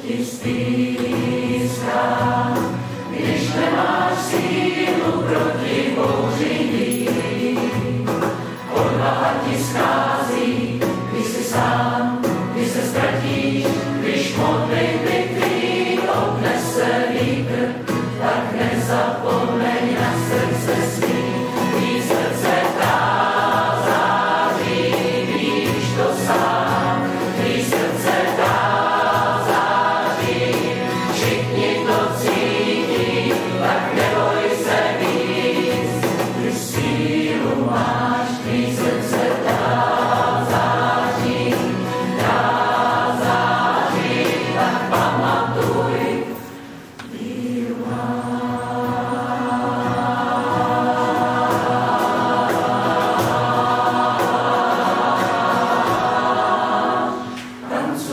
ti stýská, když nemáš sílu proti bouření. Odvaha ti schází, když jsi sám, když se ztratíš, když modlitby tvý obnese vítr, tak nezapomeň.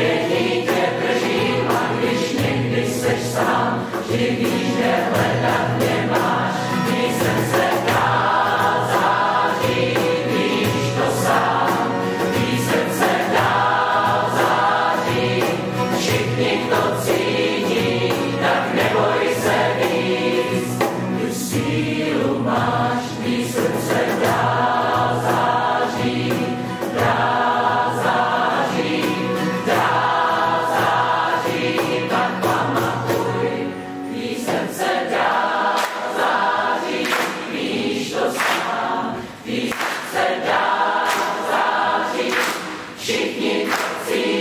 Amen. Singing, singing.